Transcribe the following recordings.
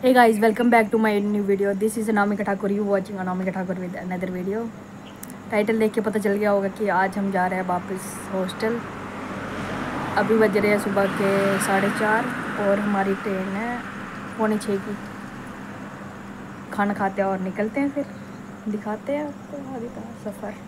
Hey guys, welcome back to my new video. This is Anamika Thakur. You watching Anamika Thakur with another video. Title देख के पता चल गया होगा कि आज हम जा रहे हैं वापस हॉस्टल अभी बज रहे हैं सुबह के साढ़े चार और हमारी ट्रेन है पौने छः की खाना खाते हैं और निकलते हैं फिर दिखाते हैं आपको आगे का सफ़र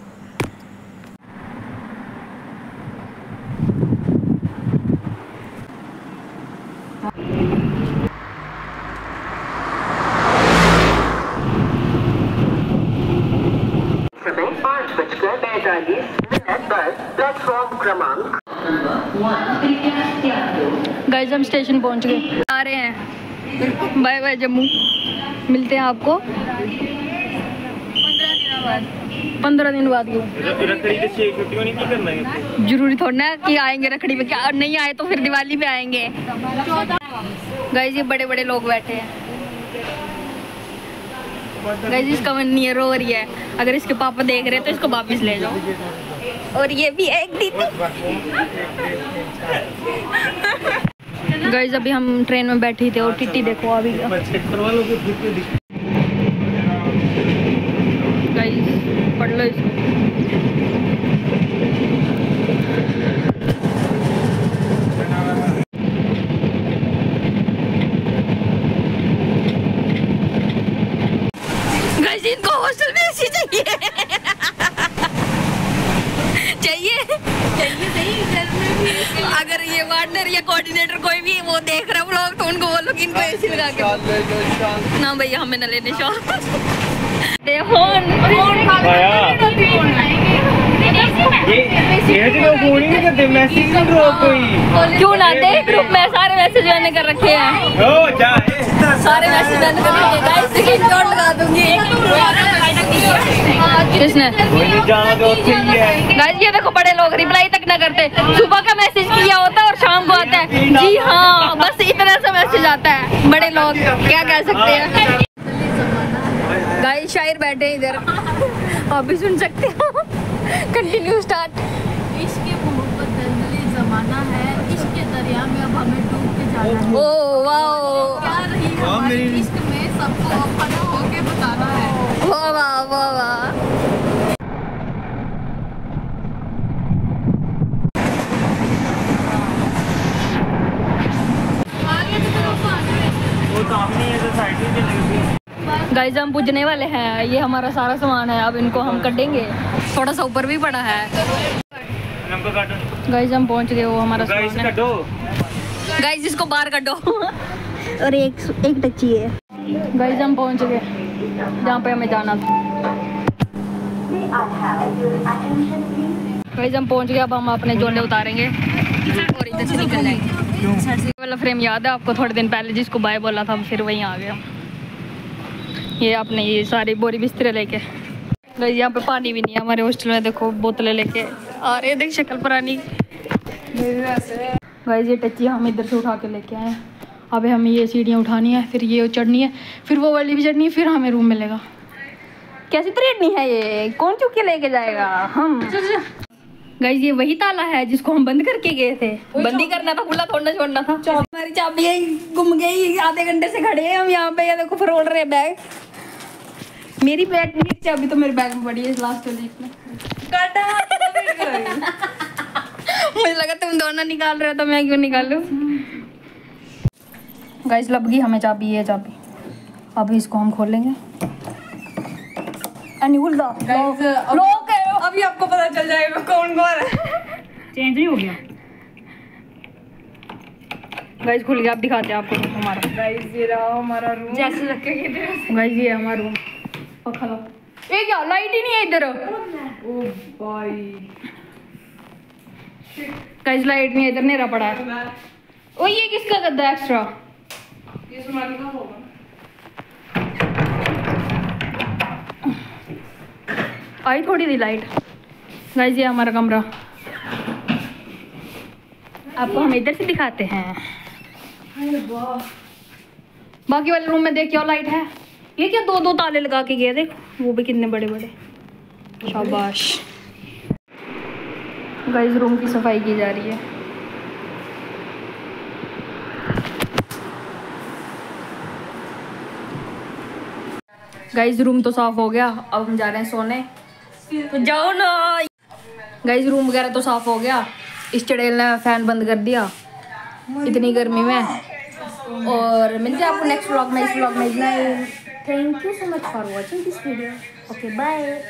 गाइस हम स्टेशन पहुँच गए। आ रहे हैं। Bye bye Jammu. मिलते हैं आपको। पंद्रह दिन बाद। ज़रूरी थोड़ा ना कि आएँगे रखड़ी पे। क्या, नहीं आए तो फिर दिवाली पे आएँगे। गाइस ये बड़े बड़े लोग बैठे हैं। गाइस इसका मन नहीं है रही है। अगर इसके पापा देख रहे हैं तो इसको वापस ले जाओ। और ये भी एक दीदी गाइस अभी हम ट्रेन में बैठी थे और टिट्टी देखो अभी। गाइस पढ़ लो इसको। गाइस इनको हॉस्टल में ऐसी चाहिए। चाहिए? अगर ये वार्डनर या कोऑर्डिनेटर कोई भी वो देख रहा है लोग तो उनको बोलो कि इनको एसी लगा के ना भैया हमें न लेने शो फ़ोन। फ़ोन। मैसेज क्यों ना दे ग्रुप में सारे मैसेज मैंने कर रखे हैं। सारे मैसेज मैंने कर रखे हैं। लगा दूँगी। किसने? तो ही है। गाइस ये देखो बड़े लोग रिप्लाई तक ना करते। सुबह का मैसेज किया होता है और शाम को आता है। जी हाँ बस इतना सा मैसेज आता है। बड़े लोग क्या कह सकते हैं? गाइस शायर बैठे इधर। आप भी सुन सकते हो। कंटिन्यू स्टार्ट मोहब्बत जमाना है इश्क के दरिया में अब हमें डूब के जाना है। Oh wow. क्या रही हमारी इश्क में सबको होके बताना है। वाह वाह वाह वाह। है तो हम पूजने वाले हैं। ये हमारा सारा सामान है अब इनको हम कटेंगे। थोड़ा सा ऊपर भी पड़ा है। गाइस हम पहुँच गए वो हमारा गाइस गाइस इसको बाहर कटो। और एक एक टच्ची है। गाइस हम पहुँच गए जहाँ पे हमें जाना था। गाइस हम पहुँच गए अब हम अपने जोले उतारेंगे। और इधर से निकल जाएँगे वाला फ्रेम याद है आपको? थोड़े दिन पहले जिसको बाय बोला था फिर वहीं आ गए हम। ये आपने ये सारी बोरी बिस्तरे लेके। यहाँ पे पानी भी नहीं है हमारे हॉस्टल में देखो बोतलें लेके। आ रहे देख शक्ल पुरानी। गाइस ये टच्ची हम इधर से उठा के लेके आए अब हमें ये सीढ़ियाँ उठानी है फिर ये चढ़नी है फिर वो वाली भी चढ़नी है फिर हमें रूम मिलेगा। कैसी तरीडनी है ये? कौन चुप के लेके जाएगा? हम। गाइस ये वही ताला है जिसको हम बंद करके गए थे। बंद ही करना था खुला थोड़ा छोड़ना था। हमारी चाबी गुम गई आधे घंटे से खड़े हैं हम यहाँ पे। ये देखो फरोल रहे बैग। मेरी बैग नहीं मेरी चाबी तो मेरे बैग में पड़ी है लास्ट वाली में। मुझे लगा तुम दोनों निकाल रहे हो तो मैं क्यों निकालूं? गाइस लब गई हमें चाबी ये चाबी। अभी इसको हम खोलेंगे। अनिल दा लोग अभी आपको पता चल जाएगा कौन कौन है। चेंज नहीं हो गया। गाइस खुल गया अब दिखाते हैं आपको। हमारा गाइस ये रहा हमारा रूम जैसे रखे गए थे गाइस ये हमारा रूम लो। ये क्या लाइट ही नहीं है इधर? ओ भाई। गाइस लाइट नहीं इधर नेरा पड़ा है। ओ ये किसका गद्दा है एक्स्ट्रा ये सोनाली का होगा। आई थोड़ी सी लाइट गाइस ये हमारा कमरा। आपको हम इधर से दिखाते हैं। बाकी वाले रूम में देख क्या लाइट है। ये क्या दो दो ताले लगा के गए देख, वो भी कितने बड़े बड़े। शाबाश। गाइस रूम की सफ़ाई की जा रही है। गाइस रूम तो साफ़ हो गया। अब हम जा रहे हैं सोने। तो जाओ ना। गाइस रूम वगैरह तो साफ़ हो गया। इस चढ़ेल ने फ़ैन बंद कर दिया। इतनी गर्मी में। और मिलते हैं आपको नेक्स्ट व्लॉग में। इस व्लॉग में इतना Thank you so much for watching this video. Okay, bye.